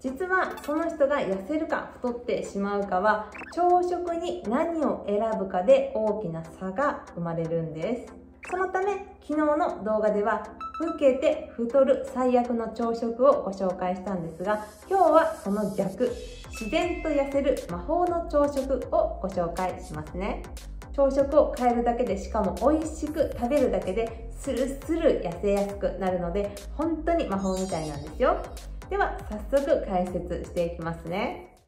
実はその人が痩せるか太ってしまうかは朝食に何を選ぶかで大きな差が生まれるんです。そのため昨日の動画では老けて太る最悪の朝食をご紹介したんですが今日はその逆自然と痩せる魔法の朝食をご紹介しますね。朝食を変えるだけでしかも美味しく食べるだけでスルスル痩せやすくなるので本当に魔法みたいなんですよ。では早速解説していきますね。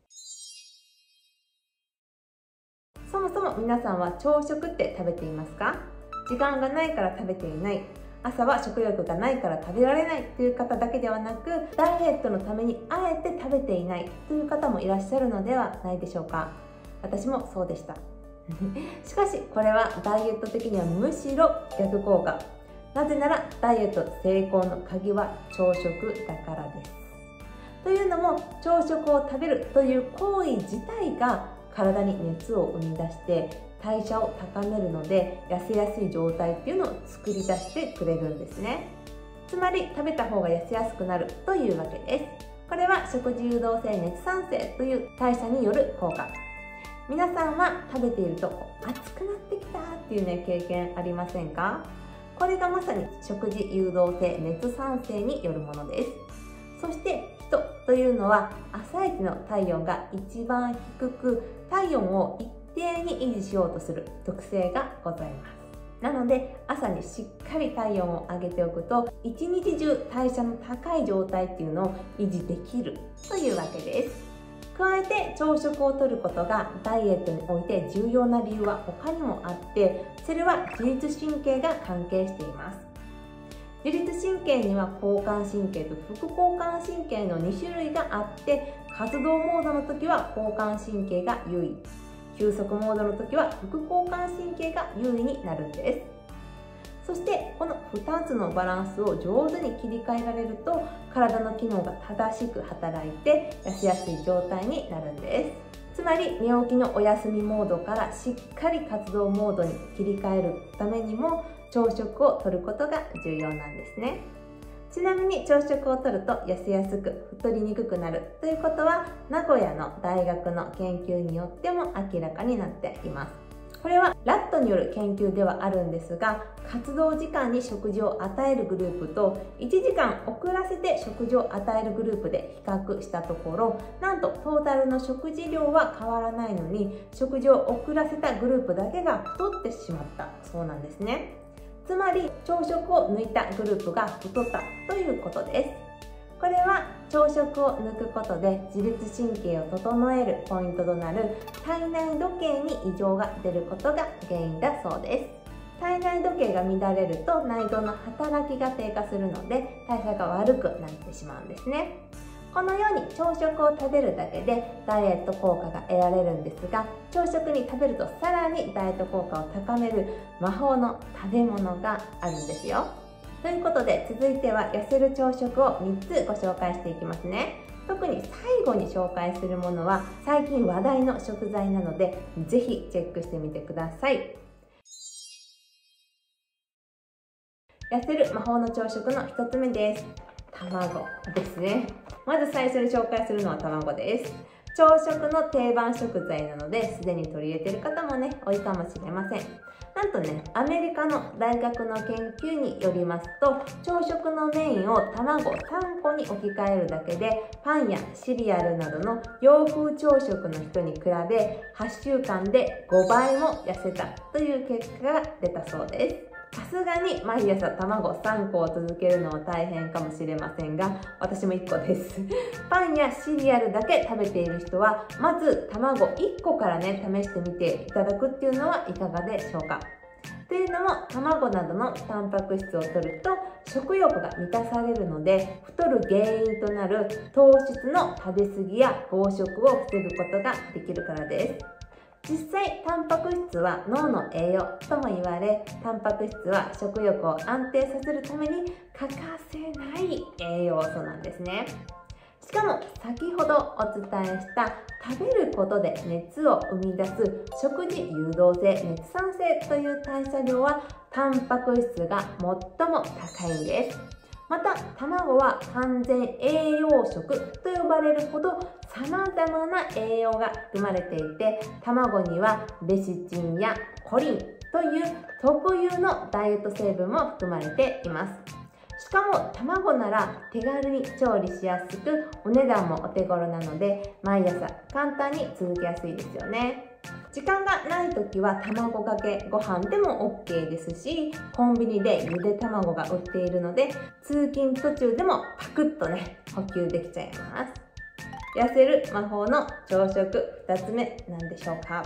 そもそも皆さんは朝食って食べていますか？時間がないから食べていない。朝は食欲がないから食べられない。という方だけではなくダイエットのためにあえて食べていない。という方もいらっしゃるのではないでしょうか？私もそうでした。しかしこれはダイエット的にはむしろ逆効果。なぜならダイエット成功の鍵は朝食だからです。というのも朝食を食べるという行為自体が体に熱を生み出して代謝を高めるので痩せやすい状態っていうのを作り出してくれるんですね。つまり食べた方が痩せやすくなるというわけです。これは食事誘導性熱産生という代謝による効果。皆さんは食べていると熱くなってきたっていうね経験ありませんか？これがまさに食事誘導性熱産生によるものです。そして人というのは朝一の体温が一番低く体温を一定に維持しようとする特性がございます。なので朝にしっかり体温を上げておくと一日中代謝の高い状態っていうのを維持できるというわけです。加えて朝食をとることがダイエットにおいて重要な理由は他にもあってそれは自律神経が関係しています。自律神経には交感神経と副交感神経の2種類があって活動モードの時は交感神経が優位休息モードの時は副交感神経が優位になるんです。そしてこの2つのバランスを上手に切り替えられると体の機能が正しく働いて痩せやすい状態になるんです。つまり寝起きのお休みモードからしっかり活動モードに切り替えるためにも朝食をとることが重要なんですね。ちなみに朝食をとると痩せやすく太りにくくなるということは名古屋の大学の研究によっても明らかになっています。これはラによる研究ではあるんですが活動時間に食事を与えるグループと1時間遅らせて食事を与えるグループで比較したところなんとトータルの食事量は変わらないのに食事を遅らせたグループだけが太ってしまったそうなんですね。つまり朝食を抜いたグループが太ったということです。これは朝食を抜くことで自律神経を整えるポイントとなる体内時計に異常が出ることが原因だそうです。体内時計が乱れると内臓の働きが低下するので代謝が悪くなってしまうんですね。このように朝食を食べるだけでダイエット効果が得られるんですが朝食に食べるとさらにダイエット効果を高める魔法の食べ物があるんですよ。ということで続いては痩せる朝食を3つご紹介していきますね。特に最後に紹介するものは最近話題の食材なのでぜひチェックしてみてください。痩せる魔法の朝食の1つ目です。卵ですね。まず最初に紹介するのは卵です。朝食の定番食材なのですでに取り入れてる方もね多いかもしれません。なんとねアメリカの大学の研究によりますと朝食のメインを卵3個に置き換えるだけでパンやシリアルなどの洋風朝食の人に比べ8週間で5倍も痩せたという結果が出たそうです。さすがに毎朝卵3個を続けるのは大変かもしれませんが私も1個です。パンやシリアルだけ食べている人はまず卵1個からね試してみていただくっていうのはいかがでしょうか。というのも卵などのタンパク質を摂ると食欲が満たされるので太る原因となる糖質の食べ過ぎや暴食を防ぐことができるからです。実際タンパク質は脳の栄養とも言われタンパク質は食欲を安定させるために欠かせない栄養素なんですね。しかも先ほどお伝えした食べることで熱を生み出す食事誘導性熱産性という代謝量はタンパク質が最も高いんです。また卵は完全栄養食と呼ばれるほど様々な栄養が含まれていて卵にはベシチンやコリンという特有のダイエット成分も含まれています。しかも卵なら手軽に調理しやすくお値段もお手頃なので毎朝簡単に続けやすいですよね。時間がない時は卵かけご飯でも OK ですしコンビニでゆで卵が売っているので通勤途中でもパクッとね補給できちゃいます。痩せる魔法の朝食2つ目なんでしょうか。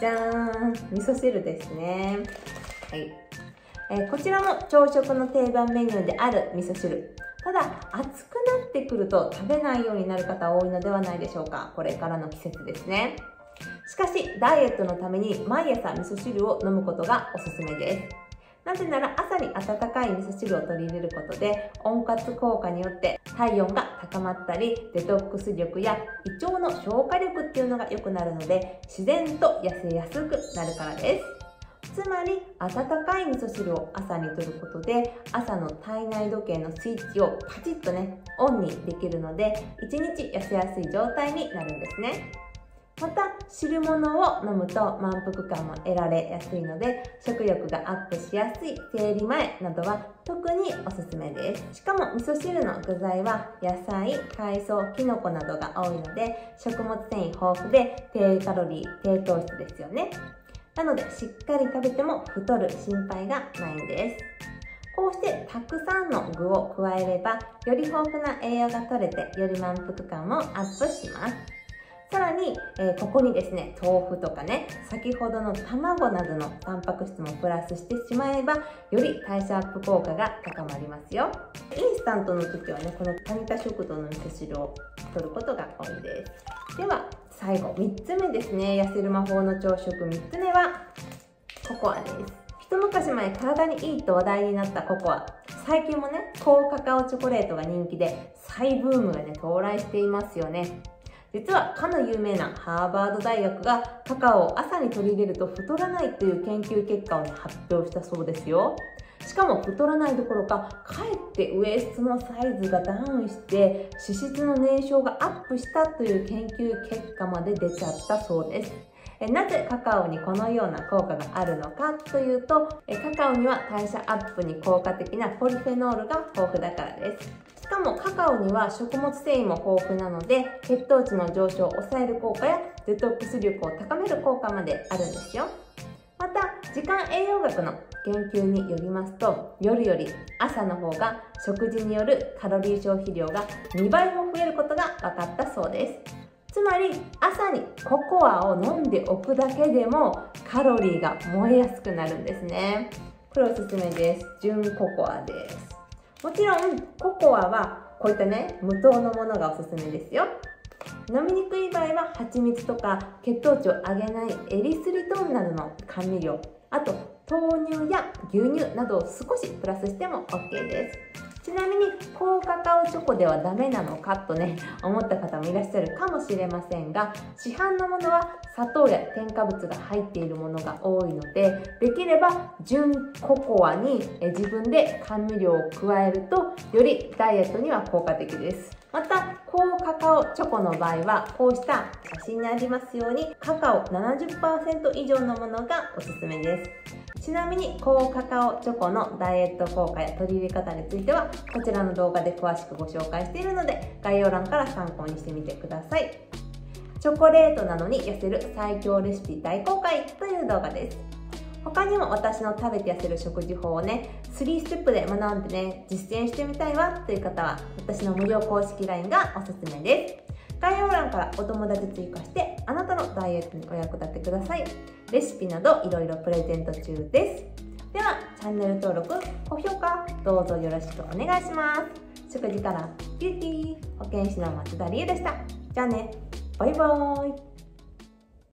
じゃーん味噌汁ですね。はい。えー、こちらも朝食の定番メニューである味噌汁。ただ暑くなってくると食べないようになる方多いのではないでしょうか。これからの季節ですね。しかし、ダイエットのために毎朝味噌汁を飲むことがおすすめです。なぜなら朝に温かい味噌汁を取り入れることで温活効果によって体温が高まったりデトックス力や胃腸の消化力っていうのが良くなるので自然と痩せやすくなるからですつまり温かい味噌汁を朝にとることで朝の体内時計のスイッチをパチッとねオンにできるので1日痩せやすい状態になるんですねまた汁物を飲むと満腹感も得られやすいので食欲がアップしやすい生理前などは特におすすめです。しかも味噌汁の具材は野菜海藻きのこなどが多いので食物繊維豊富で低カロリー低糖質ですよね。なのでしっかり食べても太る心配がないんです。こうしてたくさんの具を加えればより豊富な栄養が取れてより満腹感もアップします。さらに、えー、ここにですね豆腐とかね先ほどの卵などのタンパク質もプラスしてしまえばより代謝アップ効果が高まりますよ。インスタントの時はねこのタニタ食堂の味噌汁を取ることが多いです。では最後3つ目ですね。痩せる魔法の朝食3つ目はココアです。一昔前体にいいと話題になったココア。最近もね高カカオチョコレートが人気で再ブームがね到来していますよね。実はかの有名なハーバード大学がカカオを朝に取り入れると太らないという研究結果を、ね、発表したそうですよ。しかも太らないどころかかえってウエストのサイズがダウンして脂質の燃焼がアップしたという研究結果まで出ちゃったそうです。なぜカカオにこのような効果があるのかというとカカオには代謝アップに効果的なポリフェノールが豊富だからです。かもカカオには食物繊維も豊富なので血糖値の上昇を抑える効果やデトックス力を高める効果まであるんですよ。また時間栄養学の研究によりますと夜より朝の方が食事によるカロリー消費量が2倍も増えることが分かったそうです。つまり朝にココアを飲んでおくだけでもカロリーが燃えやすくなるんですね。これおすすめです。純ココアです。もちろんココアはこういったね無糖のものがおすすめですよ。飲みにくい場合は蜂蜜とか血糖値を上げないエリスリトーンなどの甘味料。あと豆乳や牛乳などを少しプラスしても OK です。ちなみに高カカオチョコではダメなのかとね思った方もいらっしゃるかもしれませんが市販のものは砂糖や添加物が入っているものが多いのでできれば純ココアに自分で甘味料を加えるとよりダイエットには効果的です。また高カカオチョコの場合はこうした写真にありますようにカカオ70%以上のものがおすすめです。ちなみに高カカオチョコのダイエット効果や取り入れ方についてはこちらの動画で詳しくご紹介しているので概要欄から参考にしてみてください。チョコレートなのに痩せる最強レシピ大公開という動画です。他にも私の食べて痩せる食事法をね3ステップで学んでね実践してみたいわという方は私の無料公式 LINE がおすすめです。概要欄からお友達追加してあなたのダイエットにお役立てください。レシピなどいろいろプレゼント中です。ではチャンネル登録高評価どうぞよろしくお願いします。食事からビューティー保健師の松田理恵でした。じゃあね。バイバーイ。